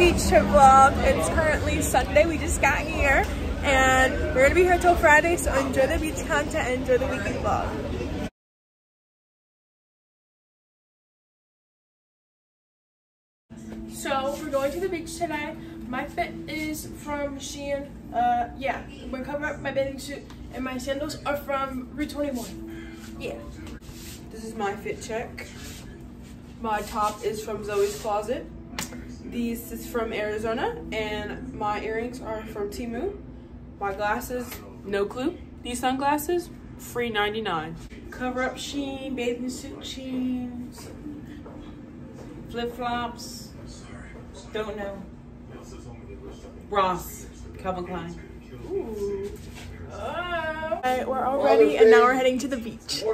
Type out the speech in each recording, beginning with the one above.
beach trip vlog. It's currently Sunday. We just got here and we're gonna be here till Friday. So enjoy the beach content and enjoy the weekend vlog. So we're going to the beach today. My fit is from Shein. Uh, yeah, I'm gonna cover up my bathing suit and my sandals are from Rue 21. Yeah. This is my fit check. My top is from Zoe's Closet. These is from Arizona and my earrings are from Temu. My glasses, no clue. These sunglasses, free 99. Cover up Shein, bathing suit Shein, flip flops. Don't know. Ross, Calvin Klein. Ooh. Alright, we're all ready and now we're heading to the beach.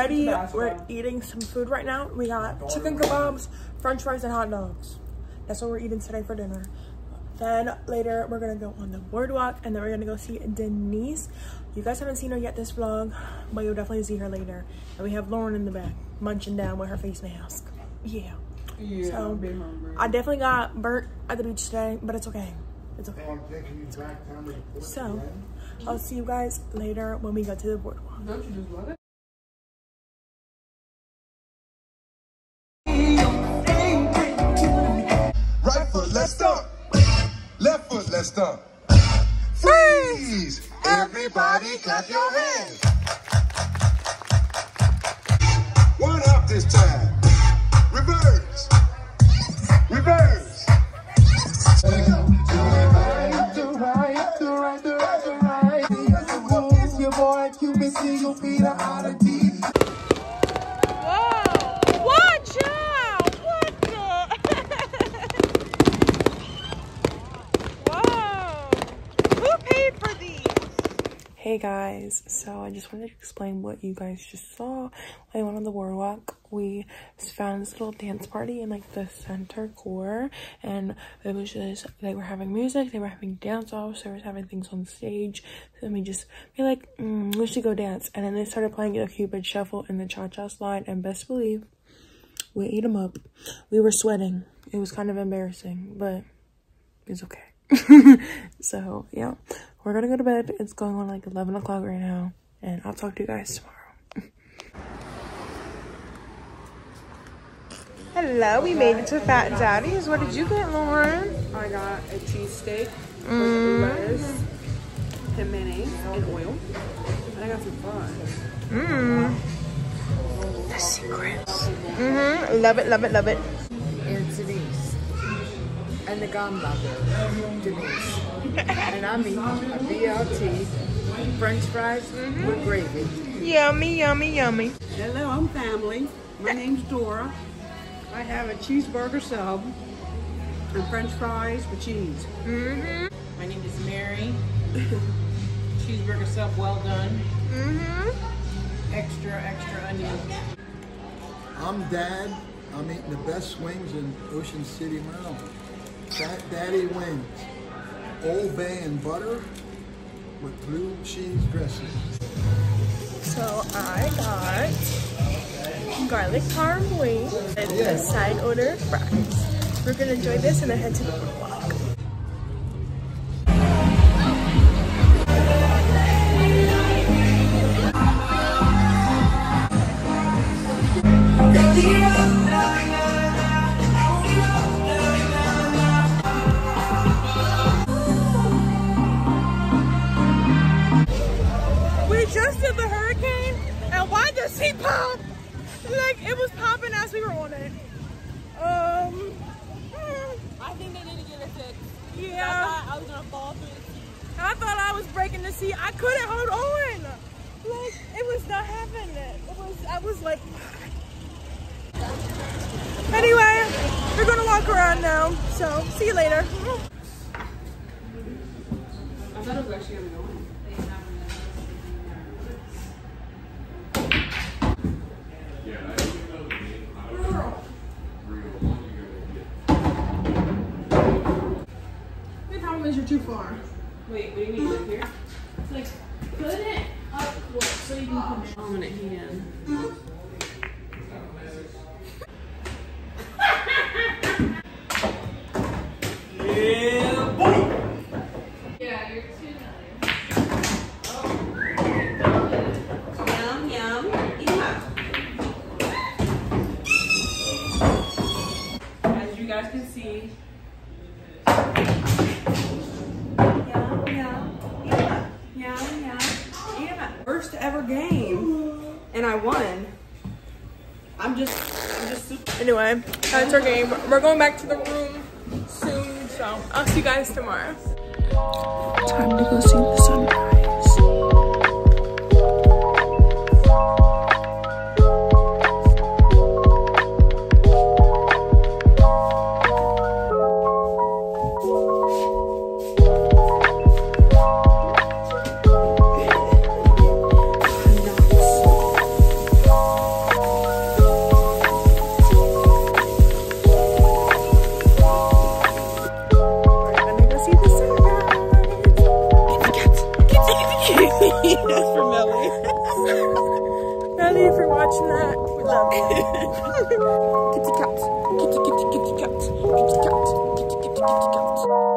Ready. We're eating some food right now. We got chicken kebabs, french fries, and hot dogs. That's what we're eating today for dinner. Then later we're gonna go on the boardwalk and then we're gonna go see Denise. You guys haven't seen her yet this vlog, but you'll definitely see her later. And we have Lauren in the back, munching down with her face mask. Yeah. Yeah, So. I definitely got burnt at the beach today, but it's okay. It's okay. I'm taking you back down to the port So. I'll see you guys later when we go to the boardwalk. Let's start. Freeze! Everybody clap your hands. Hey guys, so I just wanted to explain what you guys just saw. I went on the boardwalk, we found this little dance party in like the center core, and it was just they were having music, they were having dance offs, they were having things on stage. So then we just be like, mm, we should go dance, and then they started playing the Cupid Shuffle and the Cha Cha Slide, and best believe we ate them up. We were sweating. It was kind of embarrassing, but it's okay. so yeah, we're gonna go to bed. It's going on like 11 o'clock right now, and I'll talk to you guys tomorrow. Hello, we made it to Fat Daddy's. What did you get, Lauren? I got a cheesesteak with lettuce and mayonnaise and oil. And I got some fries. Mmm. The secrets. Mm-hmm. Love it, love it, love it. And the gumbo. Denise. and I'm eating a BLT french fries with gravy. Yummy, yummy, yummy. Hello, I'm family. My name's Dora. I have a cheeseburger sub and french fries with cheese. Mm-hmm. My name is Mary. Cheeseburger sub, well done. Mm-hmm. Extra, extra onion. I'm Dad. I'm eating the best wings in Ocean City, Maryland. Fat Daddy wings. Old Bay and butter with blue cheese dressing. So I got garlic parm wings and a side order of fries. We're gonna enjoy this and then head to the boardwalk. We just did the hurricane, and why does he pop. Like it was popping as we were on it. Um. I think they need to get it fixed. Yeah. I thought I was gonna fall through the seat. I thought I was breaking the seat. I couldn't hold on. Like it was not happening. It was. I was like. Anyway, we're gonna walk around now. So see you later. I thought it was actually gonna go too far. Wait, what do you mean right here? It's like put it up close so you can put it on when it heat in. Yeah, you're too Yum, yum. Yeah. As you guys can see, Yum, yum, yeah, yum, yum, yeah. First ever game, and I won. I'm just, I'm just super. Anyway, that's our game. We're going back to the room soon, so I'll see you guys tomorrow. Time to go see the sunrise. Melly, if you're watching that, we love you. kitty cats. Kitty, kitty, kitty cats. Kitty cats. Kitty, kitty, kitty cats.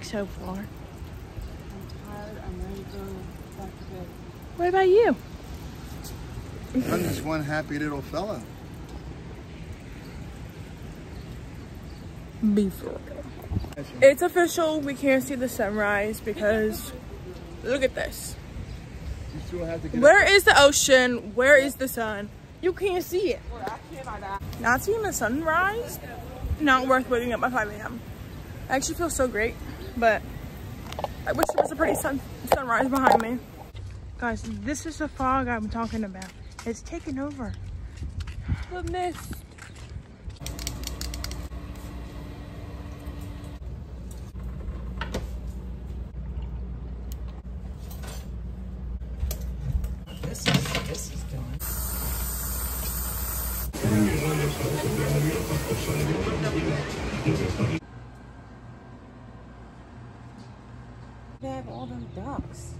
F- morning so far? tired. I'm ready to go back to bed. What about you? I'm just one happy little fella. Be for real. It's official. We can't see the sunrise because look at this. You still have to get Where is the ocean? Where is the sun? You can't see it. Not seeing the sunrise? Not worth waking up at 5 a.m. I actually feel so great, but I wish there was a pretty sun sunrise behind me. Guys, this is the fog I'm talking about. It's taking over. The mist. They have all them ducks.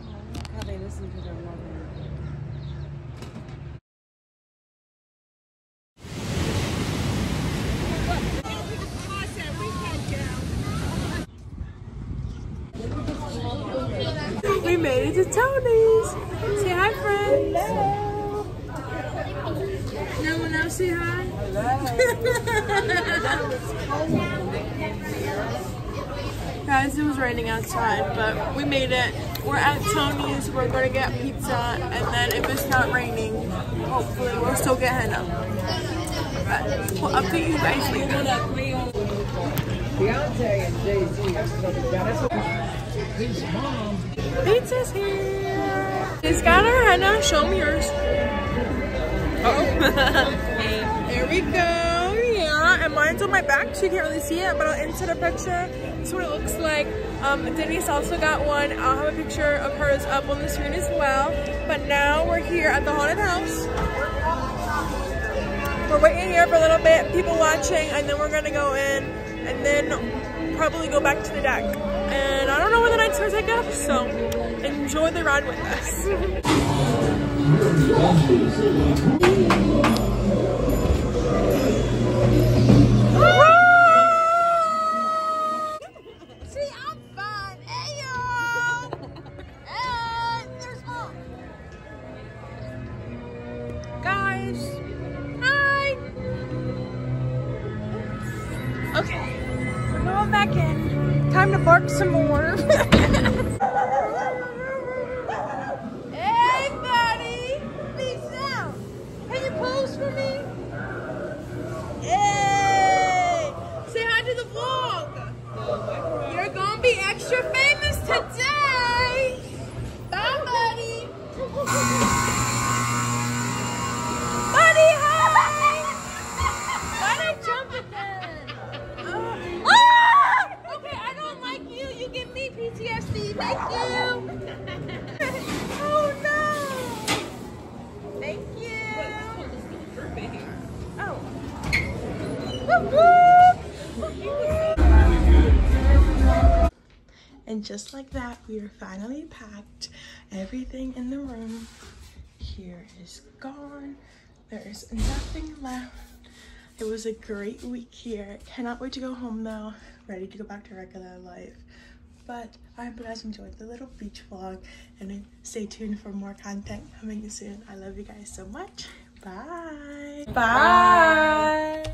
Oh, look how they listen to their mother. We made it to Tony's. Say hi, friends. No one else say hi? Guys, it was raining outside, but we made it. We're at Tony's. We're gonna get pizza, and then if it's not raining, hopefully we'll still get henna. But we'll update you guys later. Beyonce and Jay-Z Pizza's here. It's got our henna. Show me yours. Oh. there we go. Mine's on my back, so you can't really see it, but I'll insert a picture. This is what it looks like. Um, Denise also got one. I'll have a picture of hers up on the screen as well. But now we're here at the haunted house. We're waiting here for a little bit, people watching, and then we're gonna go in and then probably go back to the deck. And I don't know when the night's gonna take so enjoy the ride with us. Time to bark some more. Hey, buddy. Please down. Can you pose for me? Hey. Say hi to the vlog. You're gonna be extra famous just like that, we are finally packed. Everything in the room here is gone. There is nothing left. It was a great week here. Cannot wait to go home though. Ready to go back to regular life. But I hope you guys enjoyed the little beach vlog and stay tuned for more content coming soon. I love you guys so much. Bye. Bye.